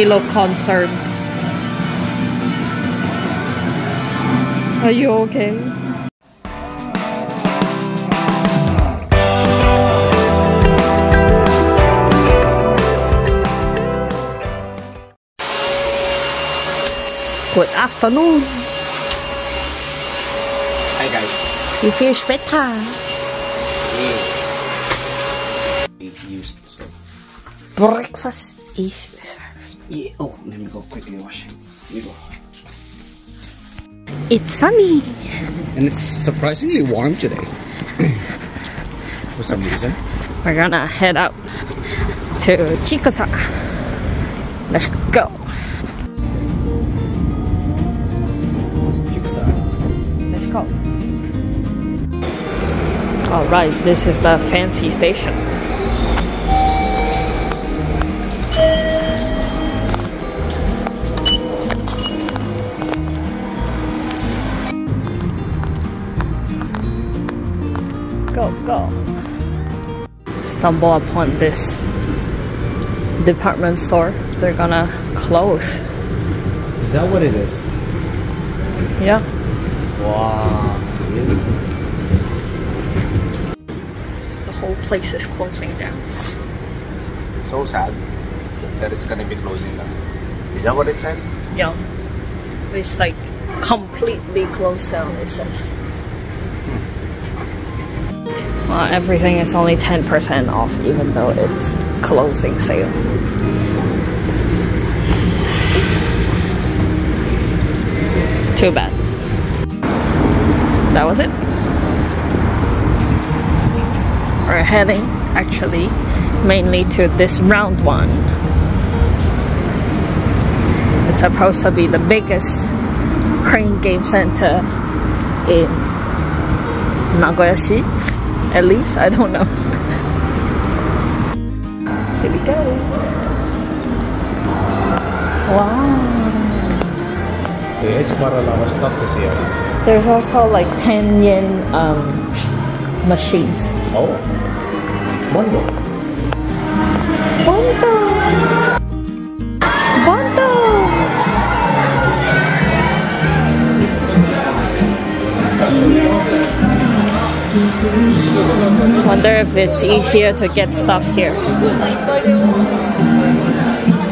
He looked concerned. Are you okay? Good afternoon. Hi guys. You feel better? We used so. Breakfast is served. Yeah. Oh, let me go quickly wash. Let me go. It's sunny. And it's surprisingly warm today. For some reason. We're gonna head out to Chikusa. Let's go. Chikusa. Let's go. Alright, this is the fancy station. Go, go. Stumble upon this department store. They're gonna close. Is that what it is? Yeah. Wow. Really? The whole place is closing down. So sad that it's gonna be closing down. Is that what it said? Yeah. It's like completely closed down, it says. Well, everything is only 10% off, even though it's closing sale. Too bad. That was it. We're heading, actually, mainly to this round one. It's supposed to be the biggest crane game center in Nagoya-shi. At least, I don't know. Here we go. Wow. Yeah, it's quite a lot of stuff to see around. There's also like 10 yen um, machines. Oh. Mondo. Wonder if it's easier to get stuff here.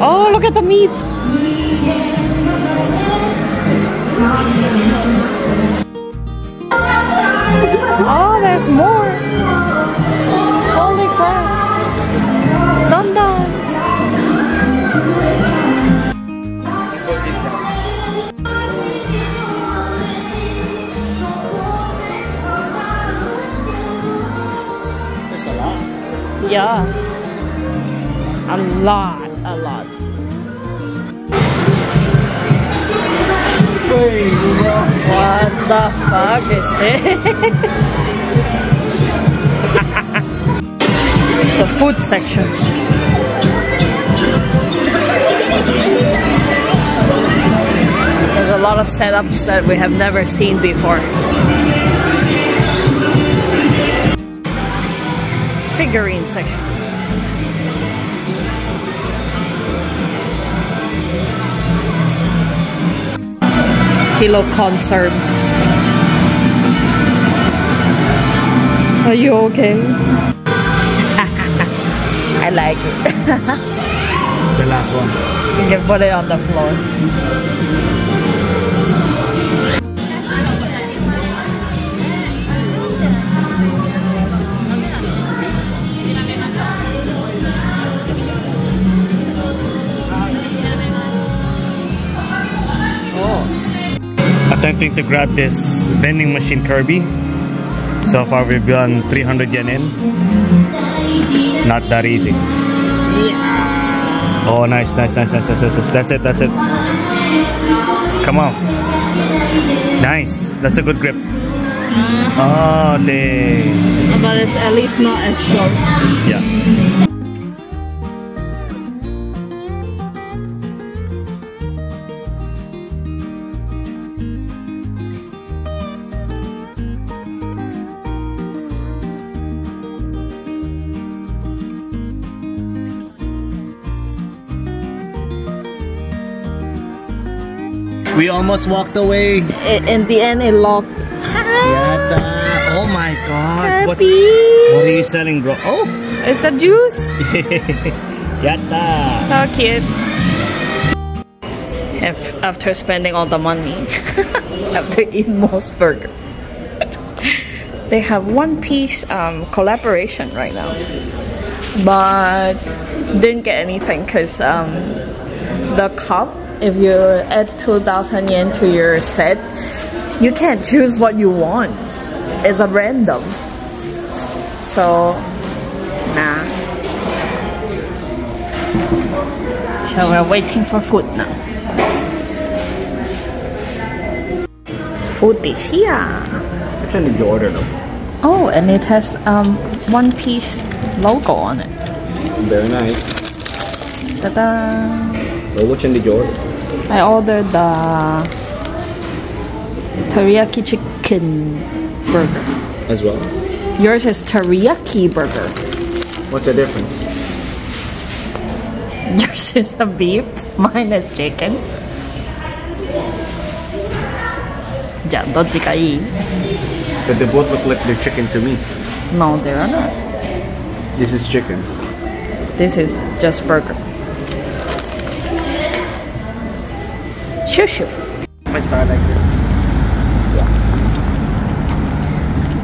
Oh, look at the meat! Oh, there's more! Yeah. A lot, a lot. What the fuck is this? the food section. There's a lot of setups that we have never seen before. Figurine section. He looked concerned. Are you okay? I like it. The last one. you can put it on the floor. Attempting to grab this vending machine Kirby. So far we've done 300 yen in. Not that easy. Oh, nice, nice, nice, nice, nice, nice, nice. That's it, that's it. Come on. Nice. That's a good grip. Uh-huh. Oh, dang. but it's at least not as close. Yeah. We almost walked away. I- in the end, it locked. Yata. Oh my god. What, Happy. what are you selling, bro? Oh. It's a juice. Yata. So cute. After spending all the money, after eating MOS Burger, they have one piece um, collaboration right now, but didn't get anything because um, the cup. If you add two thousand yen to your set, you can't choose what you want. It's a random. So, nah. So we're waiting for food now. Food is here. Which one did you order though? Oh, and it has um one piece logo on it. Very nice. Ta-da! Well, which one did you order? I ordered the teriyaki chicken burger. As well. Yours is teriyaki burger. What's the difference? Yours is a beef. Mine is chicken. じゃあどっちがいい But they both look like they're chicken to me. No, they are not. This is chicken. This is just burger. Shoo shoo. I start like this.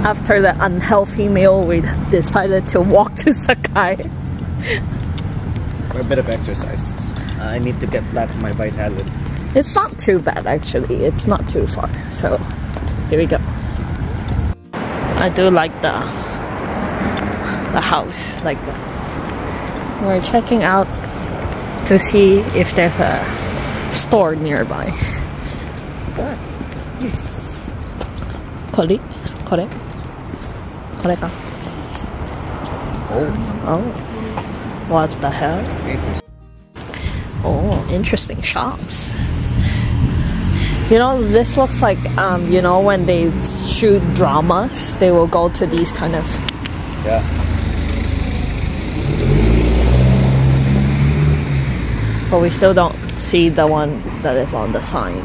After the unhealthy meal, we decided to walk to Sakae. For a bit of exercise. I need to get back to my vitality. It's not too bad actually. It's not too far. So here we go. I do like the the house like that. We're checking out to see if there's a store nearby. Kori? Kore? Kore? Oh. Oh. What the hell? Oh, interesting shops. You know, this looks like, um, you know, when they shoot dramas, they will go to these kind of yeah. But we still don't see the one that is on the sign.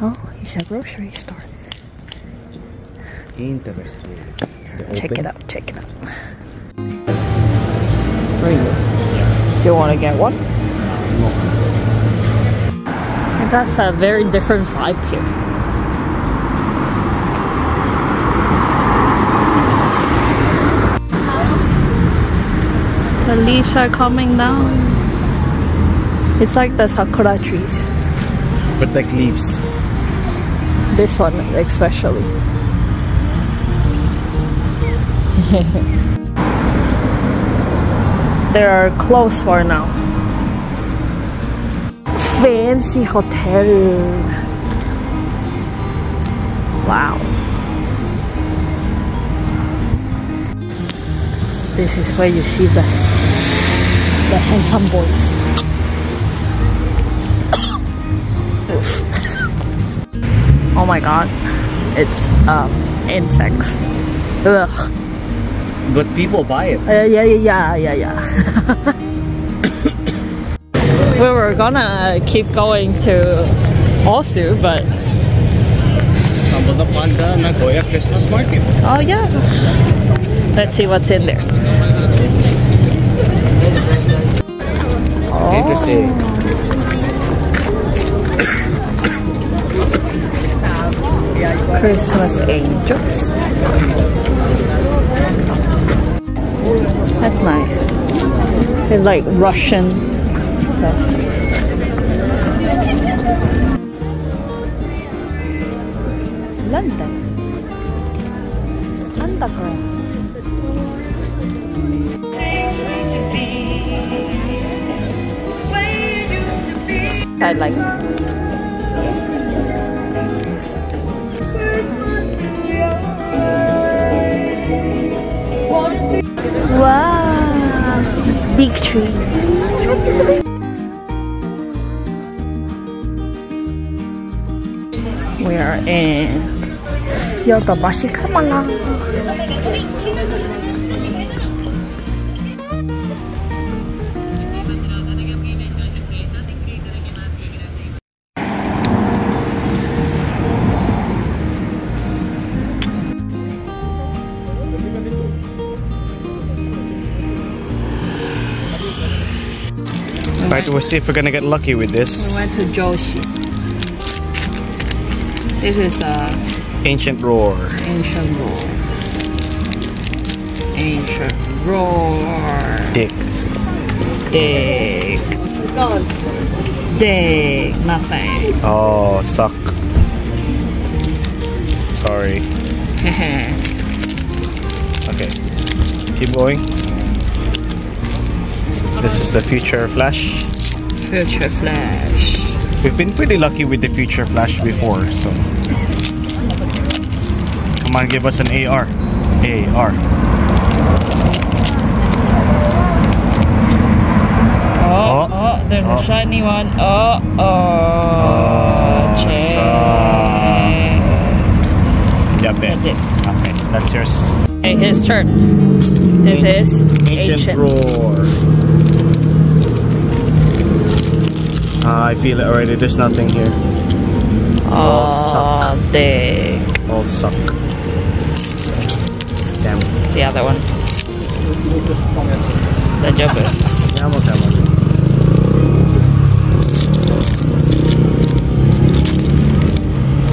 Oh, it's a grocery store. Interesting. Check it out, check it out. Do you want to get one? That's a very different vibe here. The leaves are coming down. It's like the sakura trees. But like leaves. This one especially. they are closed for now. Fancy hotel. Wow. This is where you see the the handsome boys. oh my god. It's um insects. Ugh. But people buy it. Uh, yeah, yeah, yeah, yeah, yeah. we were gonna keep going to Osu, but Stumbled upon the Nagoya Christmas market. oh yeah. Let's see what's in there. Interesting. Christmas angels. That's nice. It's like Russian stuff. London. Underground. I like. Wow, big tree. We are in Yodobashi Camera. Right, we'll see if we're gonna get lucky with this. We went to Joshi. This is the ancient roar. ancient roar. Ancient roar. Dick. Dig. Dick. Nothing. Oh, suck. Sorry. Okay. Keep going. This is the future flash. Future Flash. We've been pretty lucky with the future flash before, so. Come on, give us an AR. AR. Oh, Oh. oh, there's Oh. a shiny one. Oh, oh. Oh, check. Yep, That's it. Okay, that's yours. Okay, his turn. This is Ancient, ancient. roar. Ah, I feel it already. There's nothing here. Oh, suck. dig. All suck. Damn. The other one. The Jobu. Damn, damn.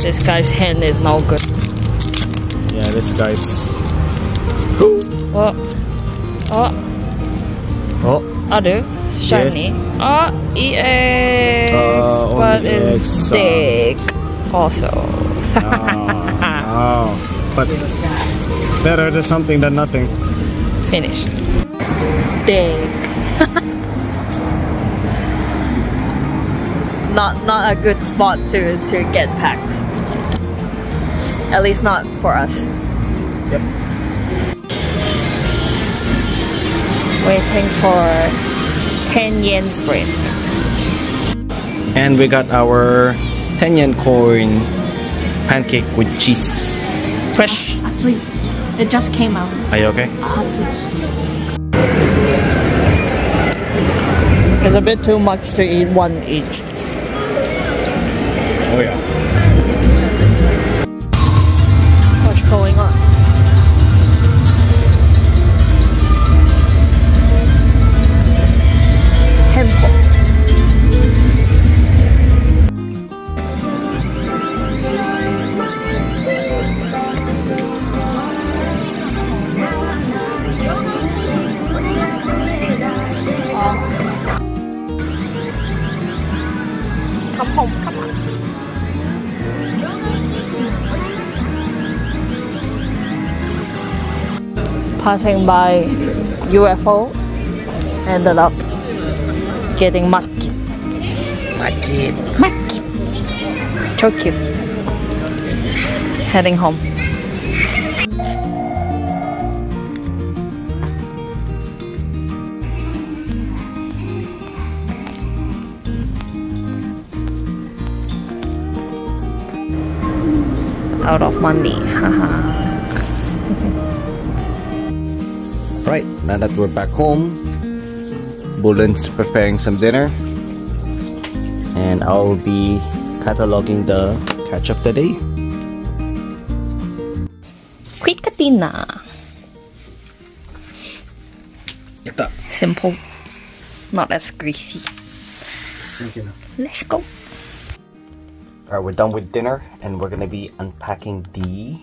This guy's hand is no good. Yeah, this guy's. Oh, oh, Oh, aduh, shiny. Oh, EX, Uh, but it's uh, also. oh. But better than something than nothing. Finish. Steak. not not a good spot to to get packs. At least not for us. Yep. Waiting for 10 yen frame. And we got our 10 yen coin pancake with cheese. Fresh. It just came out. Are you okay? It's a bit too much to eat one each. Passing by UFO, ended up getting maki. Maki. Maki! Cute. Heading home. Out of money, haha. Right, now that we're back home, Bulin's preparing some dinner. And I'll be cataloging the catch of the day. Quicatina. Ito. Simple. Not as greasy. Let's go. Alright, we're done with dinner and we're gonna be unpacking the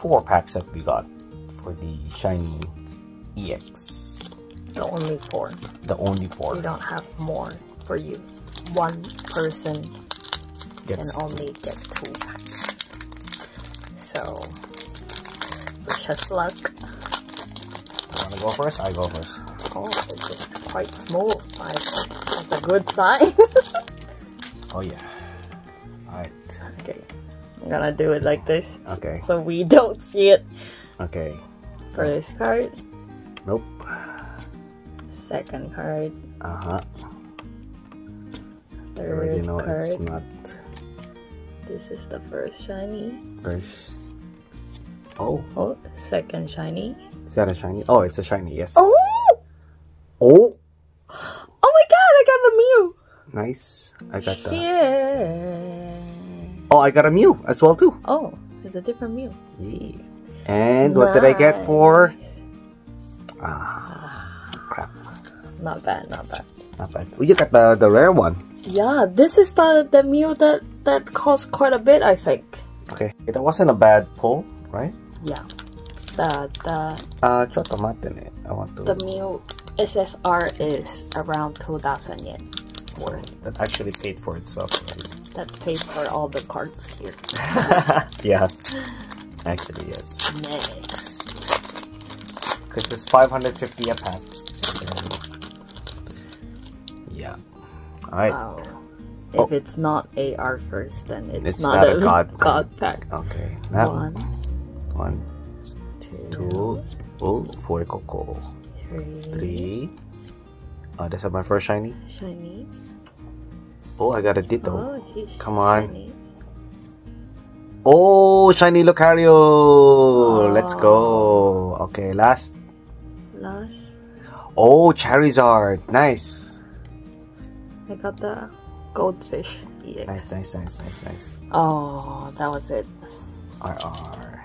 four packs that we got for the shiny EX. The only four. The only four We don't have more for you. One person can gets only get two packs. So, wish us luck. wanna go first? I go first. Oh, it's just quite smooth. I that's a good sign. Oh yeah. Alright. okay, I'm gonna do it like this. Okay. So we don't see it. Okay. First card, Nope. second card, Uh-huh. Third already know card. it's not This is the first shiny. first. Oh, Oh, second shiny. is that a shiny? Oh, it's a shiny, yes. Oh! Oh! Oh my god, I got the Mew! Nice. I got the... Yeah. Oh, I got a Mew as well too. Oh, it's a different Mew. Yeah. And what did I get for... Ah, crap. Not bad, not bad. Not bad. Oh, you got the, the rare one. Yeah, this is the the Mew that that cost quite a bit, I think. Okay. That wasn't a bad pull, right? Yeah, the the Uh, cho. I want to. the Mew SSR is around two thousand yen. Well, that actually paid for itself. Right? That pays for all the cards here. yeah. Actually, yes. Next, Because it's 550 a pack. Yeah. Alright. wow. Oh. If it's not AR first, then it's, It's not, not a a god god pack. Okay. Now, One, one, two, two, oh, four coco. three, Three. Oh, this is my first shiny. shiny. Oh, I got a Ditto. Oh, Come on. shiny. Oh, shiny Lucario! Let's go. Okay, last. Last, Oh, Charizard. Nice. I got the goldfish EX. Nice, nice, nice, nice, nice. Oh, that was it. RR.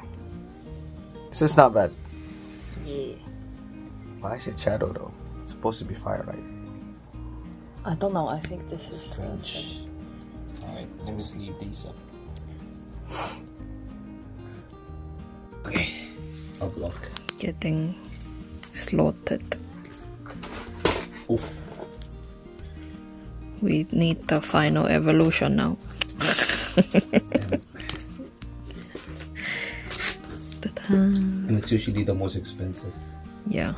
This is not bad. Yeah. Why is it Shadow though? It's supposed to be fire, right? I don't know. I think this is Strange. Alright, let me just leave these up. Okay. I'll block. Getting slaughtered. Oof. We need the final evolution now. And it's usually the most expensive. Yeah.